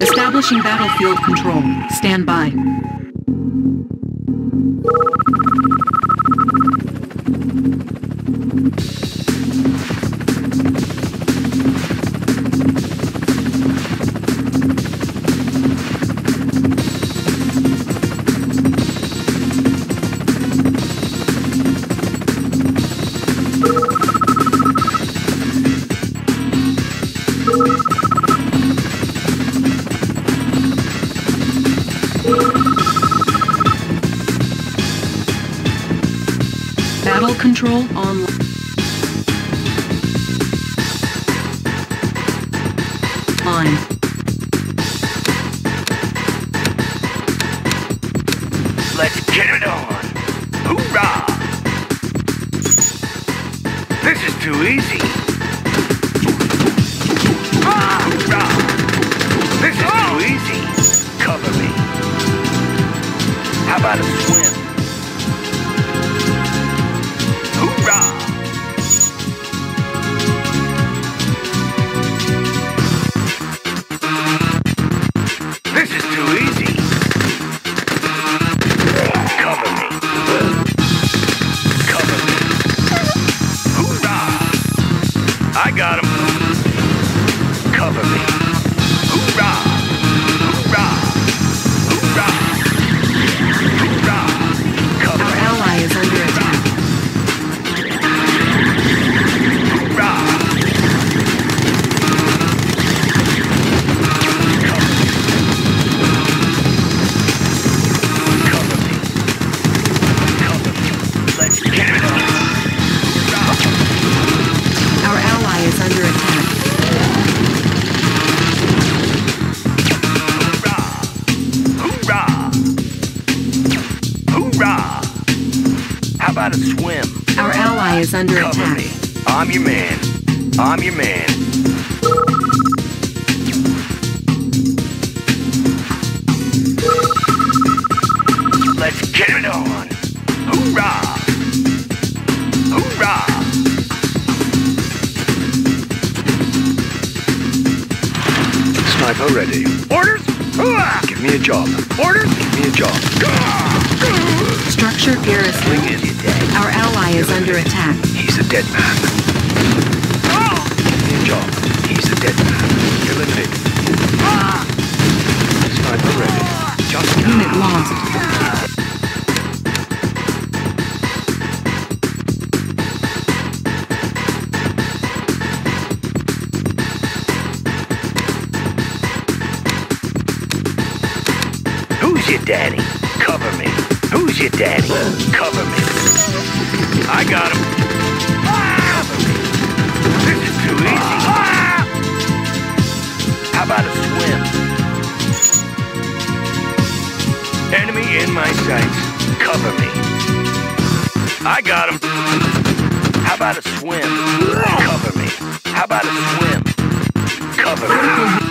Establishing battlefield control. Stand by. Under Cover attack. me. I'm your man. I'm your man. Let's get it on. Hoorah! Hoorah! Sniper ready. Orders? Hoorah! Give me a job. Orders? Give me a job. Structure garrison. Bring in your day. Our ally is under attack. He's a dead man. Me. He's a dead man. Eliminate. Sniper ready. Just Unit lost. Who's your daddy? Cover me. Who's your daddy? Cover me. I got him. Me. This is too easy. How about a swim? Enemy in my sights. Cover me. I got him. How about a swim? Cover me. How about a swim? Cover me.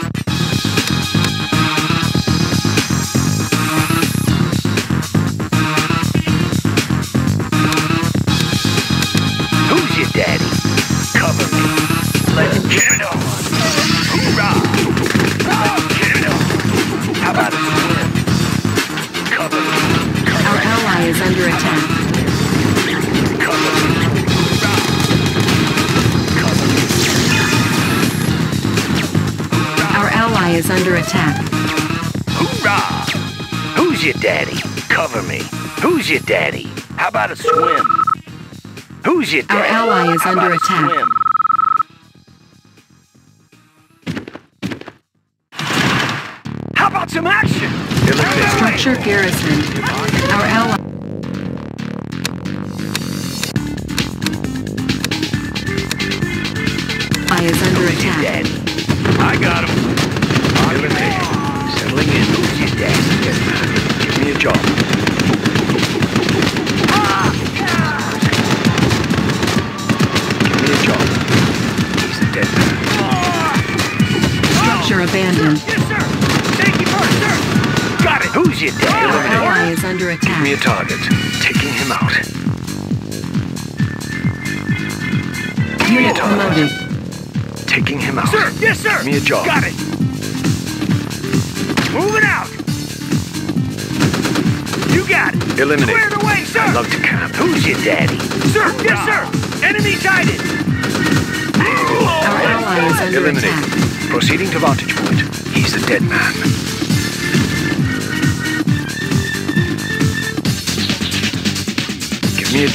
Is under attack. Hoorah! Who's your daddy? Cover me. Who's your daddy? How about a swim? Who's your Our ally is How under about a attack.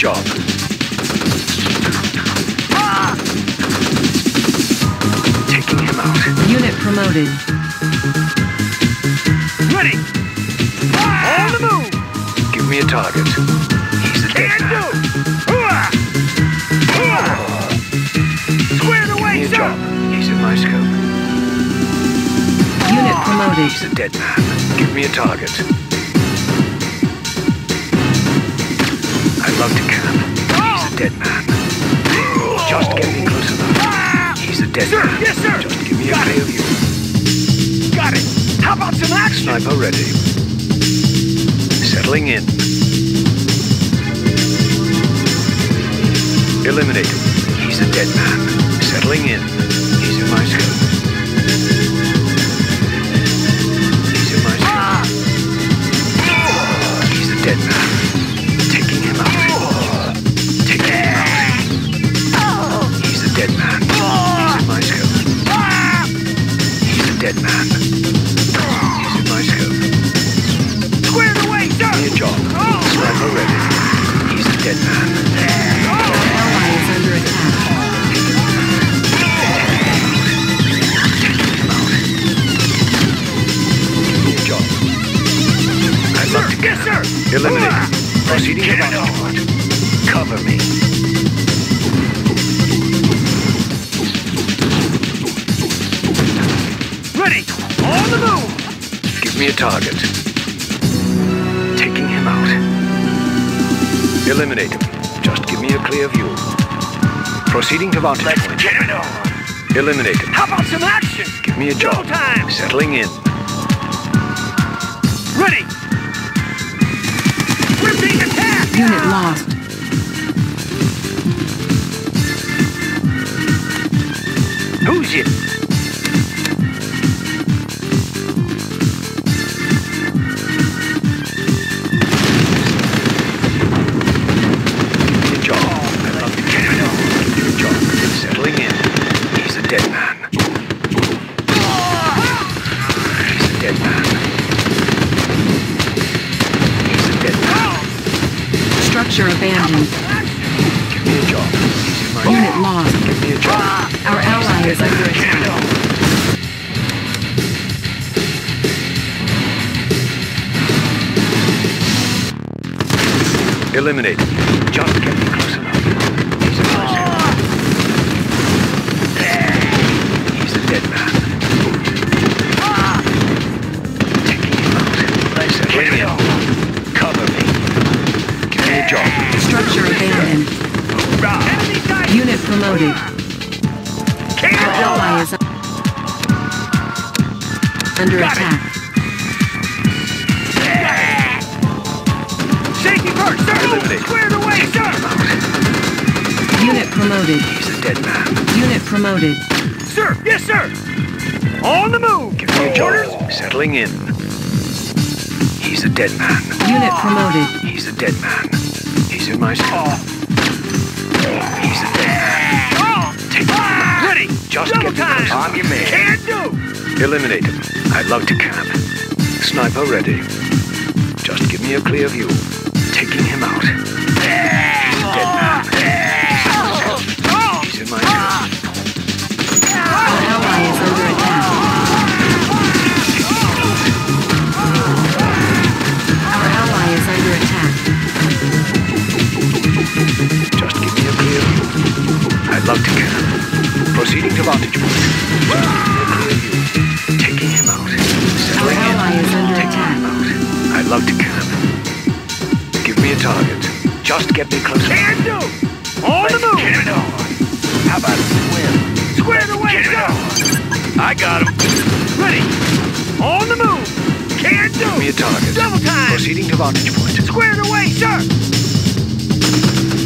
job. Taking him out. Unit promoted. Ready! Ah! On the move! Give me a target. He's a Can dead man. Squared away, Give me a sir! He's in my scope. Unit promoted. He's a dead man. Give me a target. I'd love to cap. He's a dead man. Just get me close enough. He's a dead sir, man. Yes, sir. Just give me Got a failure. Got it. How about some action? Sniper ready. Settling in. Eliminate him. He's a dead man. Settling in. He's in my scope. He's in my scope. Ah. He's a dead man. Eliminated. Proceeding to onward. Cover me. Ready! On the move! Give me a target. Taking him out. Eliminate him. Just give me a clear view. Proceeding to vantage Let's point. get it on! Eliminate him. How about some action? Give me a job. Go time! Settling in. Who's it? eliminate him. I'd love to camp. Sniper ready. Just give me a clear view. Taking him out. your vantage point. Squared away, sir!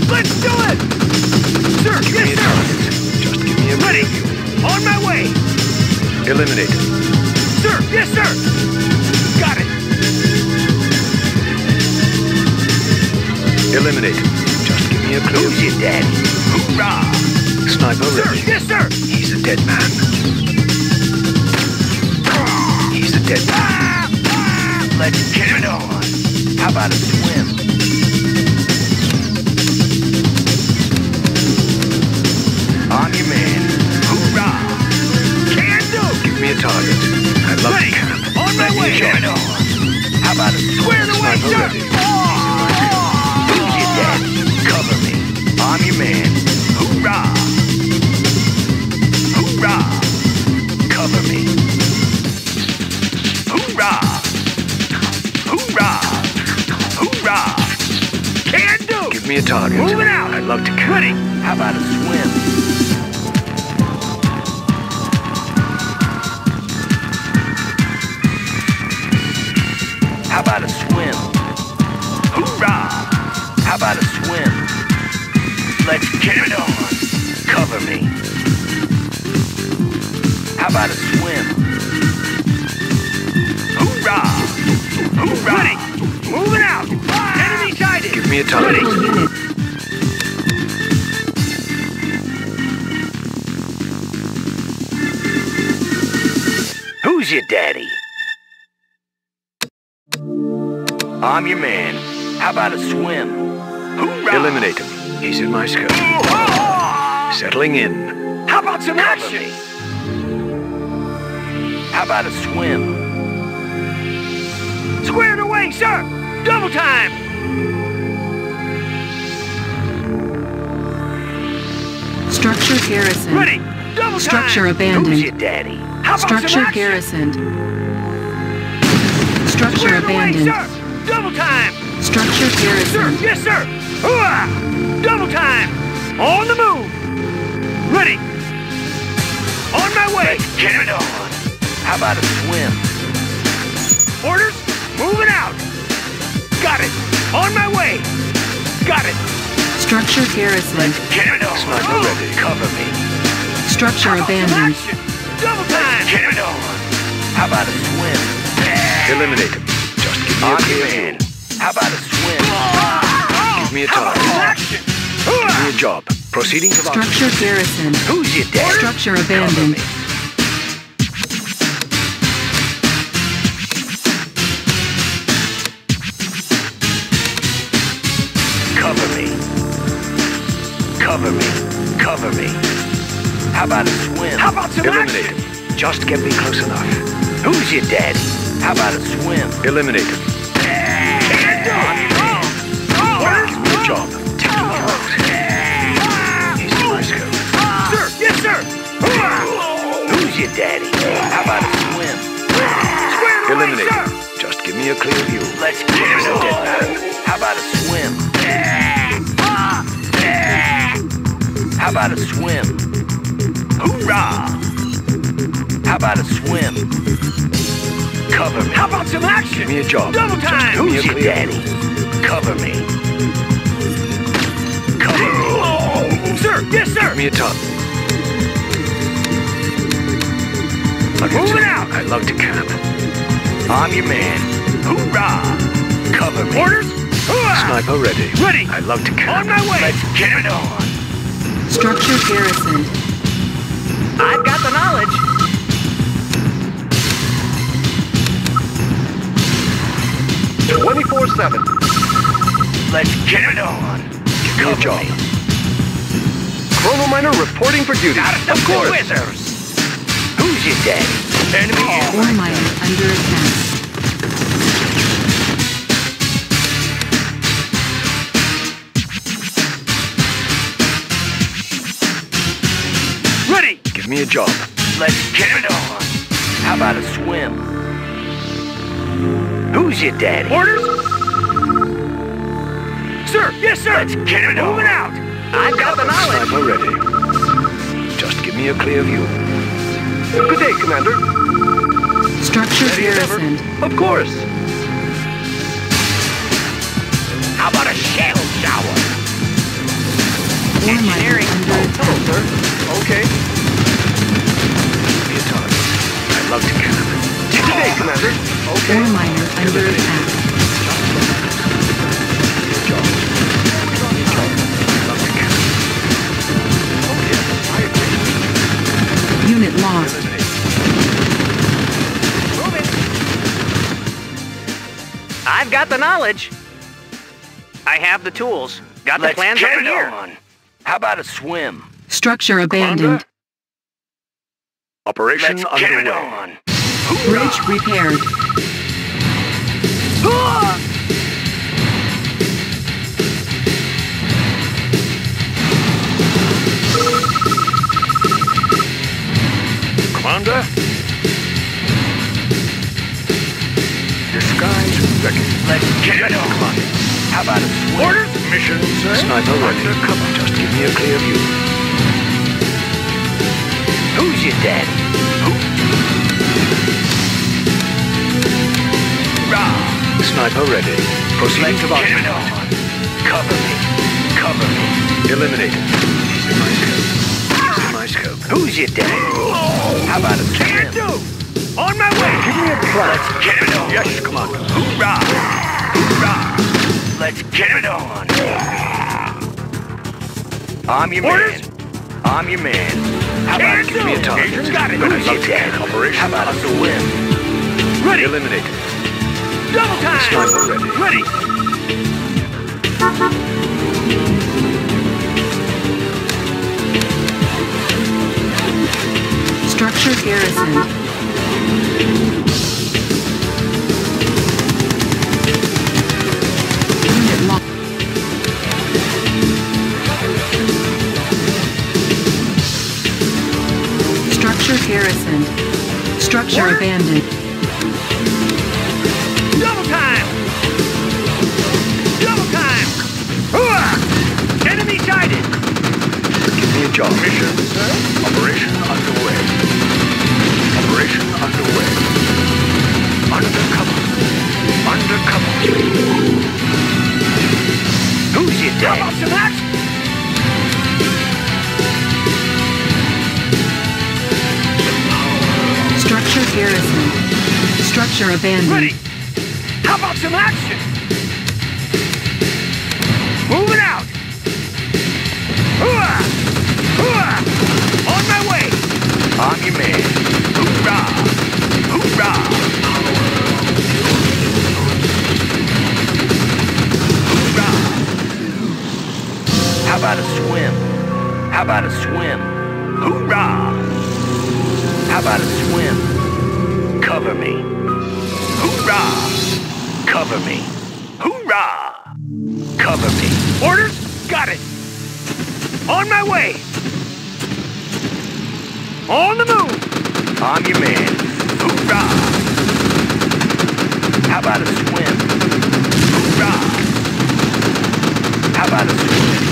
Let's do it! Sir, give yes, me sir. target. Just give me a Ready! On my way! Eliminate. Sir, yes, sir! Got it. Eliminate. Just give me a clue. Who's your daddy? Hoorah! Sniper Sir, ready. yes, sir! He's a dead man. Ah! He's a dead man. Ah, ah. Let's get it on! How about a swim? How about a swim? How about a swim? Hoorah! How about a swim? Let's get it on. Cover me. How about a swim? Hoorah! Hoorah! Ready. Moving out. Enemy sighted. Give me a target. Who's your daddy? I'm your man. How about a swim? Hoorah! Eliminate him. He's in my scope. Oh! Settling in. How about some action? How about a swim? Squared away, sir! Double time! Structure garrison. Ready! Double Structure time! abandoned. Who's your daddy? How Structure some garrisoned. Structure Squared away, abandoned. sir! Double time! Structure garrisoned. yes, sir! Hooah! Double time! On the move! Ready! On my way! Let's get it on! How about a swim? Orders? Moving out! Got it! On my way! Got it! Structure garrisoned. Get it on! Sniper ready. Cover me! Structure How about abandoned. Action? Double time! Get it on! How about a swim? Eliminate him. Just give me a On clear your view. man. How about a swim? Oh, oh, oh. Give me a How about target. Give me a job. Proceeding to Vault. Structure garrisoned. Who's your daddy? Structure Cover abandoned. me. Cover me. Cover me. Cover me. How about a swim? How about some Eliminate him. Just get me close enough. Who's your daddy? How about a swim? Eliminate him. Give me a job. Double Just time. give me Who's your clear daddy? Cover me. Cover me. Oh, Sir, yes, sir. Give me a target. Look at Moving out. I love to camp. I'm your man. Hoorah! Cover me. Orders? Hoorah! Sniper ready. Ready. I love to camp. On my way. Let's get it on. Structure garrisoned. I've got the knowledge. Twenty-four seven. Let's get it on. Give me job. me. Chrono Miner reporting for duty. Got enough Of course. wizards. Who's your daddy? Enemy Ore miner under attack. Ready. Give me a job. Let's get it on. How about a swim? Who's your daddy? Orders? Sir, yes, sir. Let's get it Moving out. I've got the knowledge. Sniper ready. Just give me a clear view. Good day, Commander. Structure Ready as garrisoned. Of course. How about a shell shower? Engineering. under attack. Oh, sir. Okay. Ore miner under attack. Unit lost. I've got the knowledge. I have the tools. Got Let's the plans right here. On. How about a swim? Structure abandoned. Operation Let's underway. Bridge repaired. Commander? Disguise ready. Let's get it on. How about a swim? Orders? Mission, sir. Sniper ready. Undercover. Just give me a clear view. Who's your daddy? Sniper ready. Proceeding to get it vantage. on. Cover me. Cover me. Eliminated. He's ah! my scope. My scope. Who's your daddy? How about a swim? On my way. Give me a plan. Let's get it on. Yes, Commander. Hoorah! Hoorah! Let's get it on. I'm your Orders? man. I'm your man. How about Can Give me a do. target. Agent got it. Who's your daddy? Operation How about a swim? Ready. Eliminated. Double time. Sniper ready. Ready. Structure garrisoned. Unit lost. Structure garrisoned. Structure Order. abandoned. Give job. Mission, sir. Operation underway. Operation underway. Undercover. Undercover. Who's your How about daddy? some action? Structure garrisoned. Structure abandoned. Ready. How about some action? Moving out. On my way. I'm your man. Hoorah! Hoorah! Hoorah! How about a swim? How about a swim? Hoorah! How about a swim? Cover me. Hoorah! Cover me. Hoorah! Cover me. Orders? Got it. On my way. On the move. I'm your man. Hoorah! How about a swim? Hoorah! How about a swim?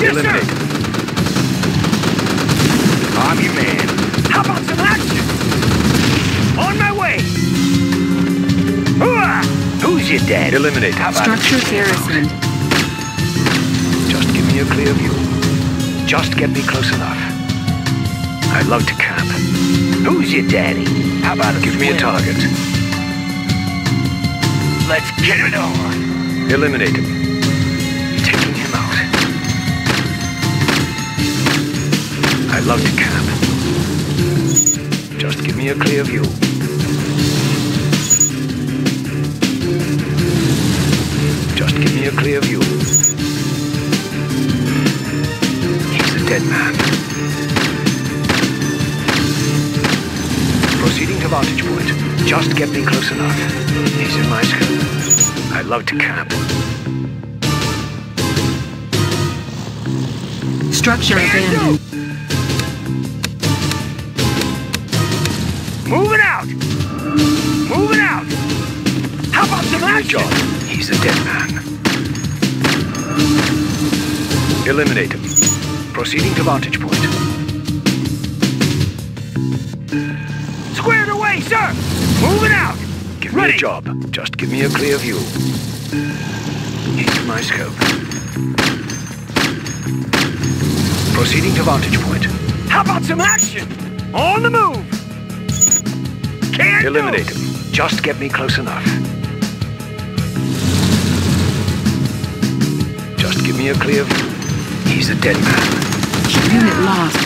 Yes, Eliminated. sir. I'm your man. How about some action? On my way. Hooah! Who's your dad? Eliminated. How about a Structure garrisoned. Just give me a clear view. Just get me close enough. I'd love to camp. Who's your daddy? How about a Give me a target. Let's get it on. Eliminate him. Love to camp. Just give me a clear view. Just give me a clear view. He's a dead man. Proceeding to vantage point. Just get me close enough. He's in my scope. I'd love to camp. Structure abandoned. Moving out. How about some Good action? job. He's a dead man. Eliminate him. Proceeding to vantage point. Square away, sir! Moving out! Give me Ready. a job. Just give me a clear view. Here's my scope. Proceeding to vantage point. How about some action? On the move! Can't do. Eliminate him. Just get me close enough. Just give me a clear view. He's a dead man. Unit lost.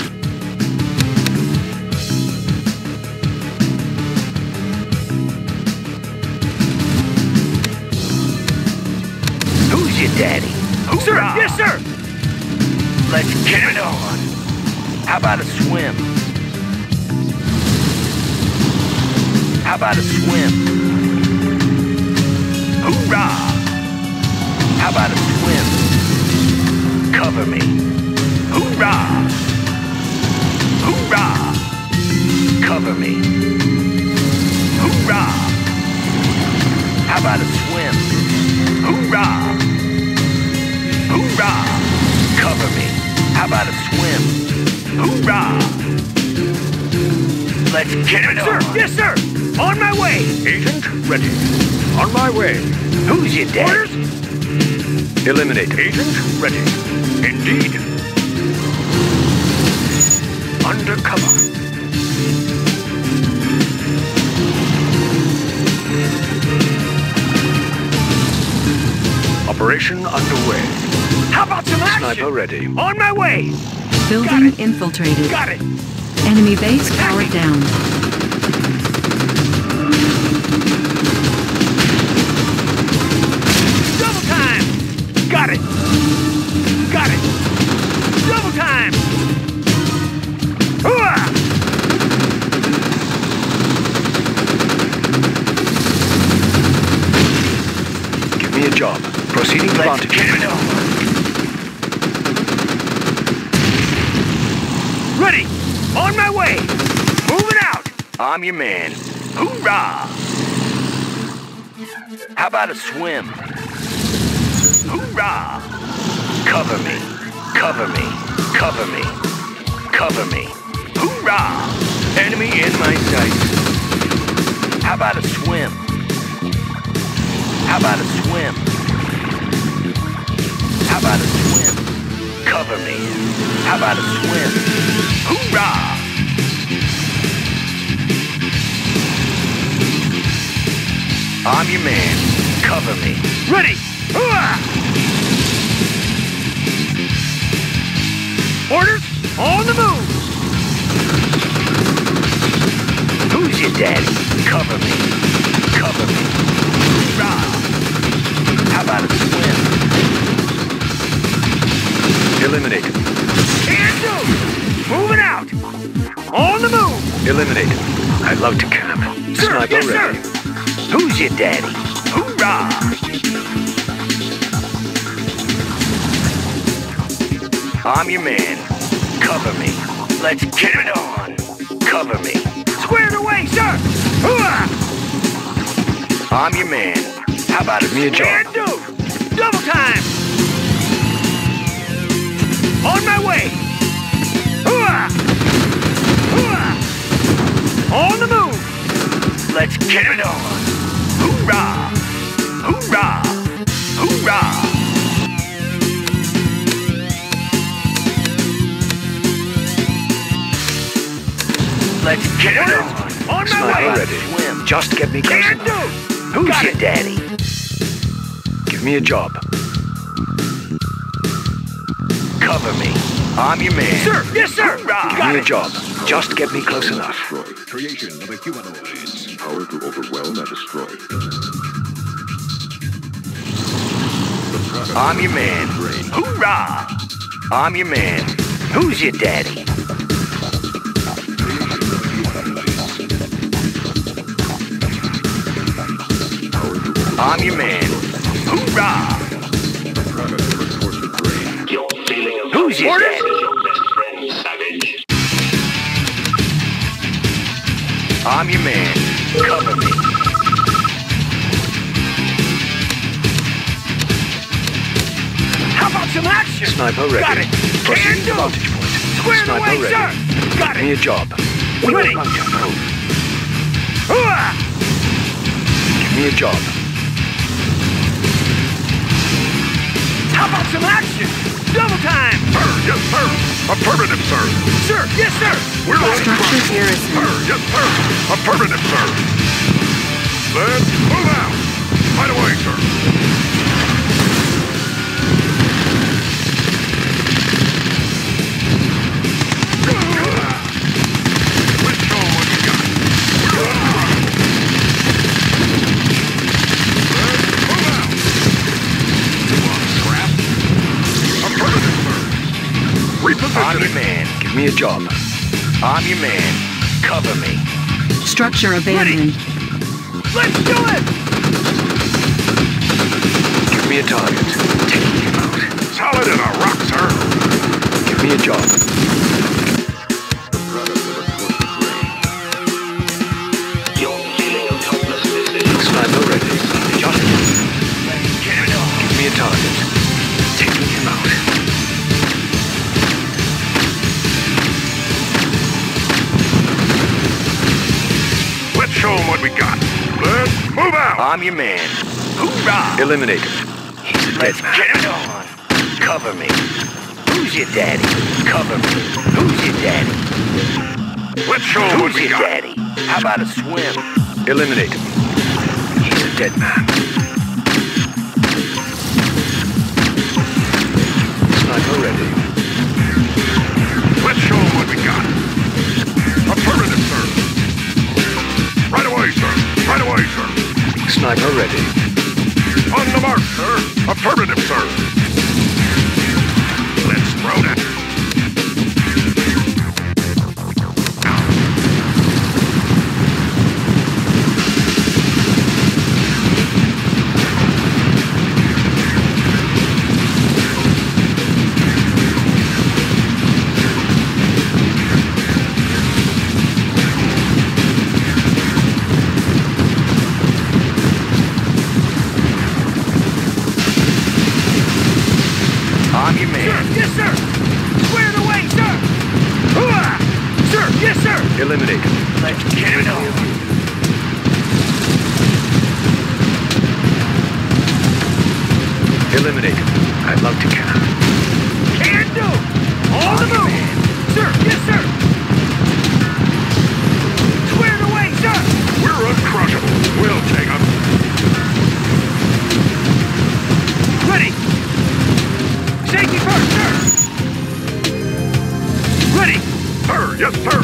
Who's your daddy? Who's Sir, yes, sir! Let's get it on. How about a swim? How about a swim? Hoorah! How about a swim? Cover me. Hoorah! Hoorah! Cover me. Hoorah! How about a swim? Hoorah! Hoorah! Cover me. How about a swim? Hoorah! Let's get it Sir, on. yes, sir! On my way! Agent ready. On my way. Who's your dad? Orders? Eliminate. Agent ready. Indeed. Undercover. Operation underway. How about some action? Sniper ready. On my way! Building it. infiltrated. Got it! Enemy base powered down. I'm your man. Hoorah! How about a swim? Hoorah! Cover me. Cover me. Cover me. Cover me. Hoorah! Enemy in my sights. How about a swim? How about a swim? How about a swim? Cover me. How about a swim? Hoorah! I'm your man. Cover me. Ready! Hooah! Orders? On the move! Who's your daddy? Cover me. Cover me. Hoorah! How about a swim? Eliminate him. Can do! Moving out! On the move! Eliminate. I'd love to camp. Sir, Sniper yes, ready. sir! Who's your daddy? Hoorah! I'm your man. Cover me. Let's get it on. Cover me. Squared away, sir! Hooah! I'm your man. How about Give me a job. Do! Double time! On my way! Hooah! Hooah! On the move! Let's get it on. Hoorah! Hoorah! Hoorah! Let's get it on. On my way! ready. Swim. Just get me close Can enough. do! Who's Got your it. daddy? Give me a job. Cover me. I'm your man. Sir, yes, sir! Hoorah! Give Got me a job. Just get me close enough. Destroy. Creation of a humanoid. Power to overwhelm and destroy. I'm your man. Hoorah! I'm your man. Who's your daddy? I'm your man. Hoorah! Who's your daddy? I'm your man. Cover me. Sniper ready. Got it. Proceeding to do. vantage point. Squared Sniper away, ready. sir! Got Give me it! a job. Ready! Bunker, move. Hooah! Give me a job. How about some action? Double time! Sir, yes, sir. Affirmative, sir. Sir, yes, sir! We're on Structure Sir, yes, sir. Affirmative, sir. Let's move out. Right away, sir. Me a job. I'm your man. Cover me. Structure abandoned. Let's do it! Give me a target. Taking him out. Solid in a rock, sir. Give me a job. I'm your man. Hoorah! Eliminate him. He's a dead Let's man. get it on. Cover me. Who's your daddy? Cover me. Who's your daddy? Let's show Who's we your got. daddy? How about a swim? Eliminate him. He's a dead man. Sniper ready. Sniper ready. On the mark, sir. Affirmative, sir. Yes, sir.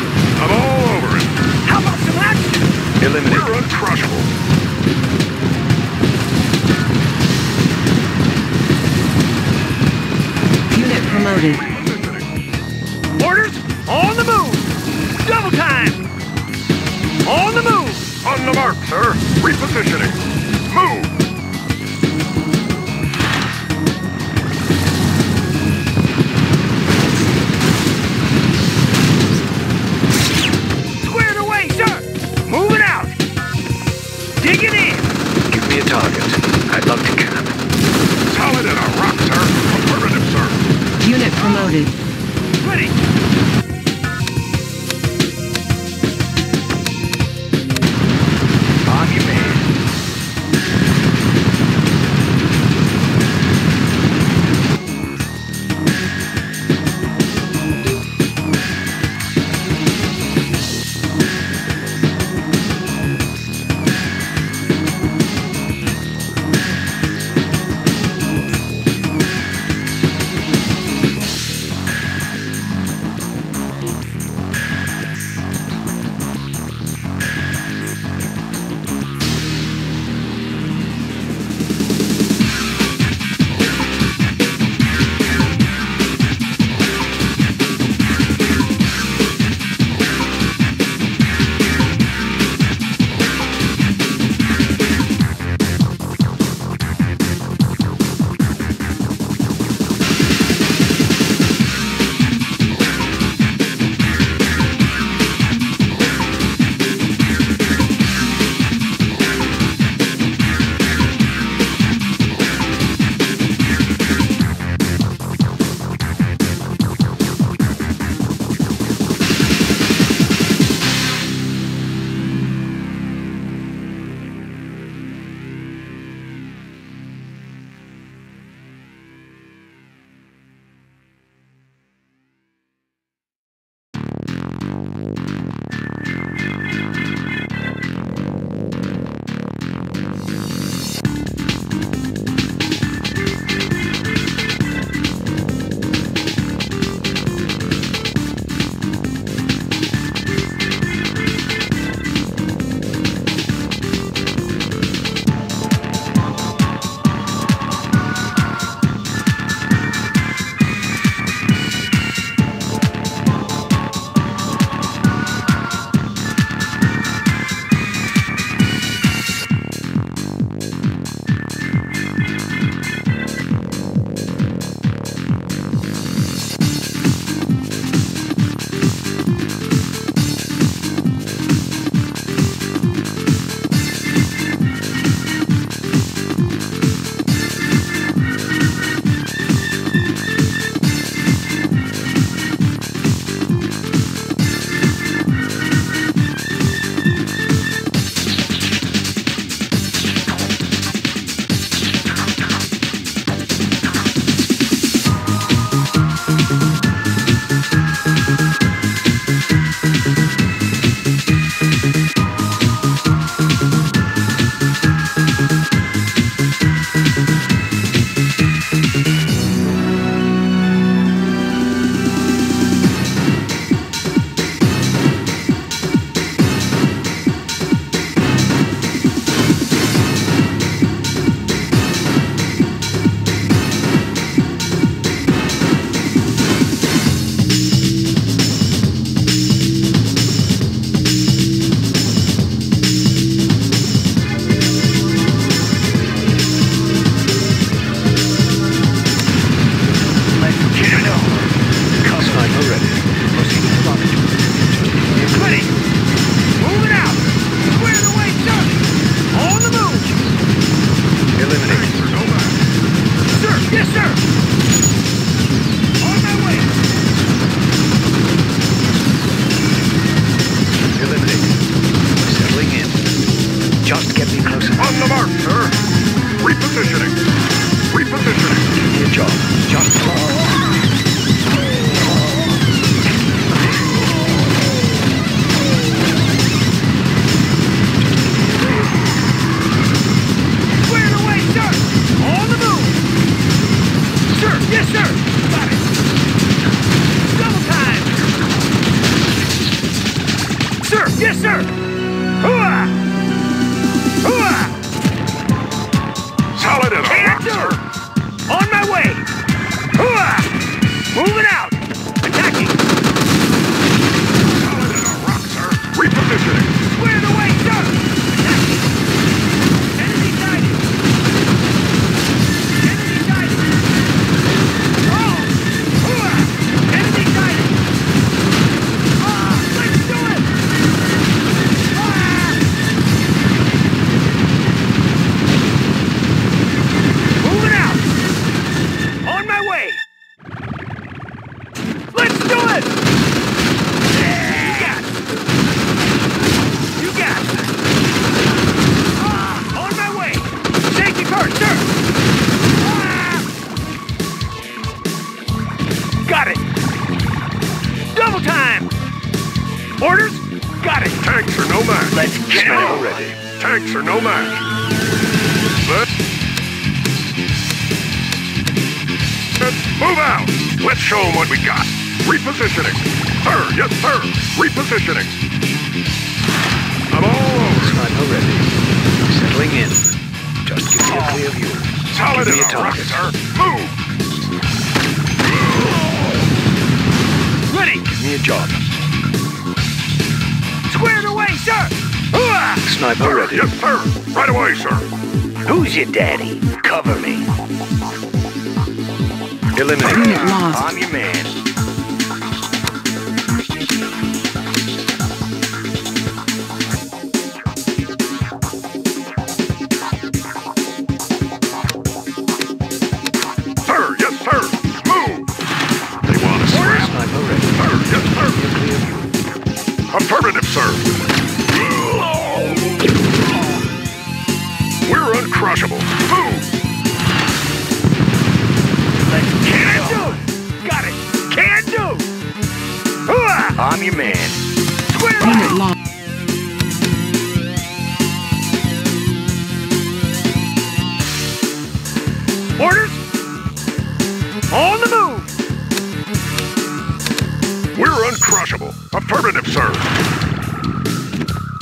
We're uncrushable. Affirmative, sir.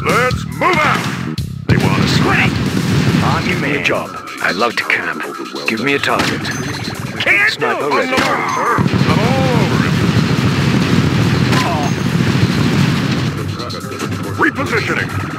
Let's move out. They want to Quit it. On your man. Job. I love to camp. Give me a target. Can't Sniper do. Ready. Sir. Repositioning.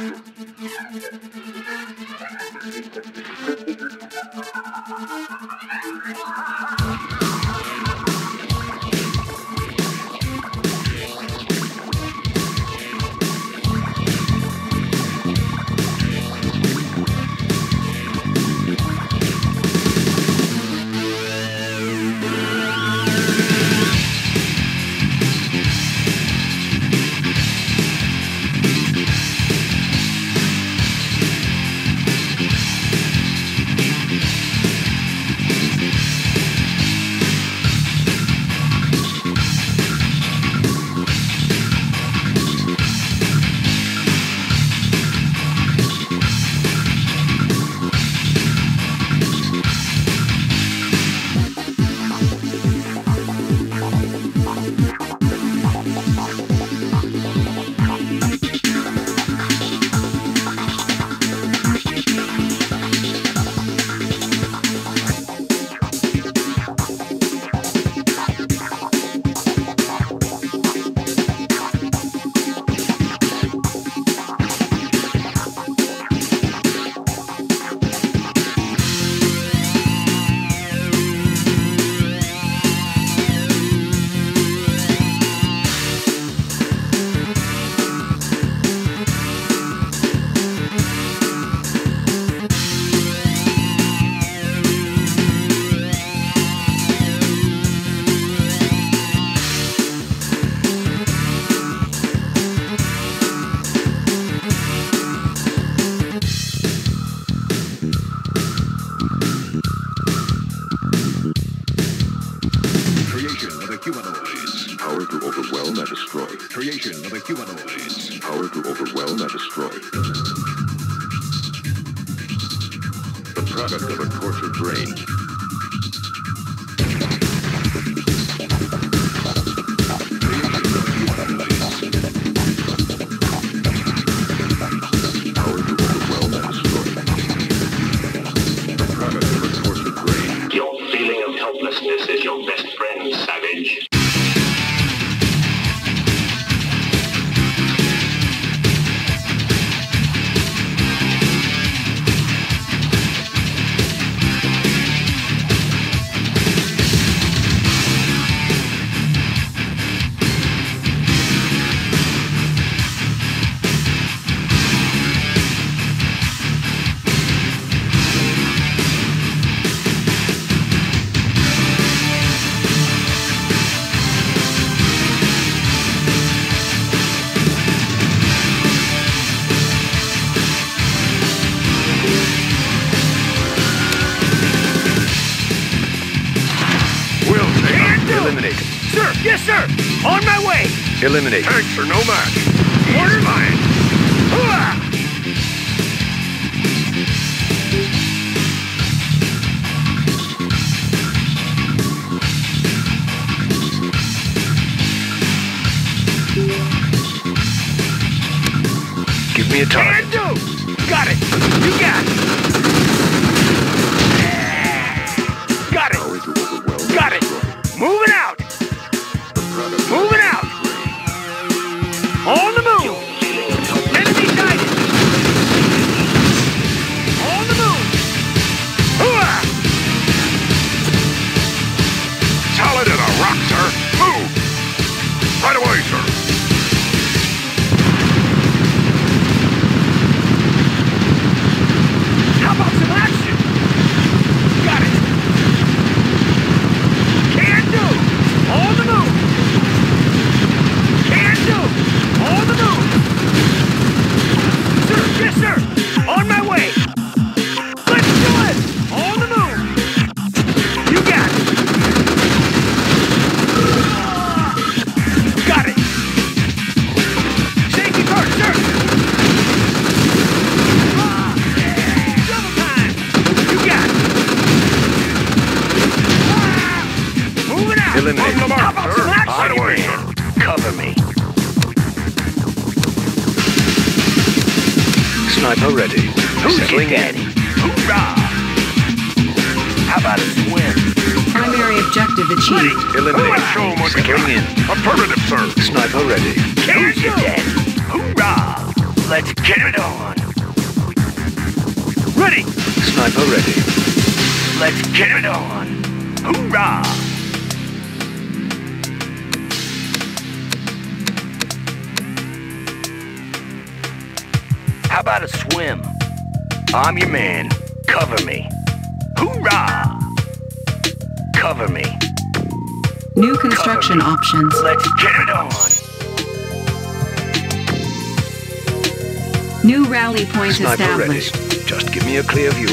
Thank eliminated. Tanks for no match. New rally point Sniper established. Ready. Just give me a clear view.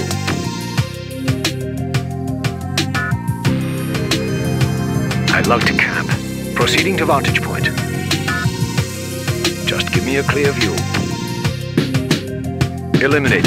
I'd love to cap. Proceeding to vantage point. Just give me a clear view. Eliminate.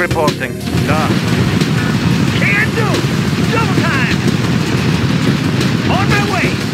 reporting. Done. Can do! Double time! On my way!